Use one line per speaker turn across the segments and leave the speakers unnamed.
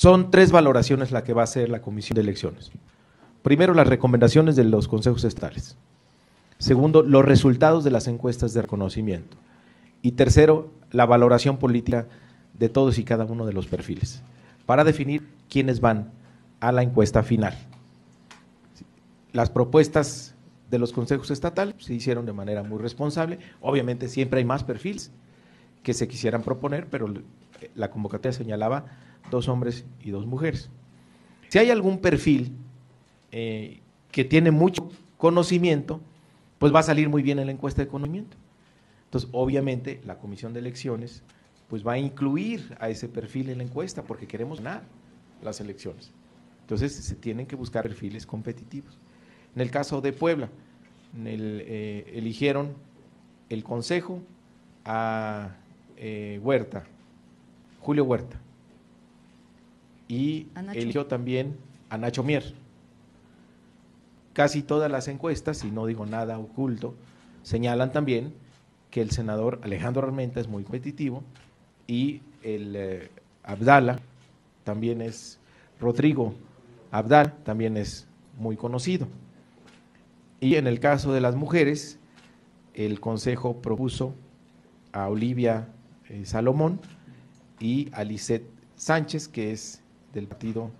Son tres valoraciones la que va a hacer la Comisión de Elecciones. Primero, las recomendaciones de los consejos estatales. Segundo, los resultados de las encuestas de reconocimiento. Y tercero, la valoración política de todos y cada uno de los perfiles, para definir quiénes van a la encuesta final. Las propuestas de los consejos estatales se hicieron de manera muy responsable. Obviamente siempre hay más perfiles que se quisieran proponer, pero la convocatoria señalaba dos hombres y dos mujeres. Si hay algún perfil eh, que tiene mucho conocimiento, pues va a salir muy bien en la encuesta de conocimiento. Entonces, obviamente, la Comisión de Elecciones pues va a incluir a ese perfil en la encuesta porque queremos ganar las elecciones. Entonces, se tienen que buscar perfiles competitivos. En el caso de Puebla, eh, eligieron el consejo a eh, Huerta, Julio Huerta, y eligió también a Nacho Mier. Casi todas las encuestas, y no digo nada oculto, señalan también que el senador Alejandro Armenta es muy competitivo y el eh, Abdala también es, Rodrigo Abdal también es muy conocido. Y en el caso de las mujeres, el Consejo propuso a Olivia eh, Salomón y a Lisette Sánchez, que es del Partido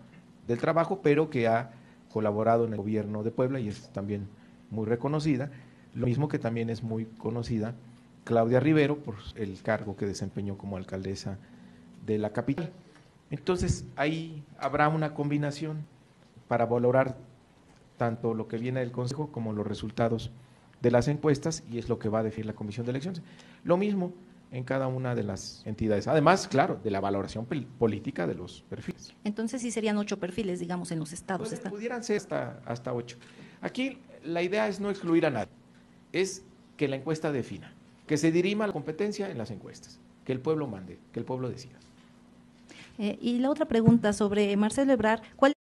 del Trabajo, pero que ha colaborado en el gobierno de Puebla y es también muy reconocida. Lo mismo que también es muy conocida Claudia Rivero por el cargo que desempeñó como alcaldesa de la capital. Entonces ahí habrá una combinación para valorar tanto lo que viene del Consejo como los resultados de las encuestas y es lo que va a definir la Comisión de Elecciones. Lo mismo en cada una de las entidades. Además, claro, de la valoración política de los perfiles.
Entonces sí serían ocho perfiles, digamos, en los estados.
Pues, pudieran ser hasta, hasta ocho. Aquí la idea es no excluir a nadie, es que la encuesta defina, que se dirima la competencia en las encuestas, que el pueblo mande, que el pueblo decida.
Eh, y la otra pregunta sobre Marcelo Ebrar, ¿cuál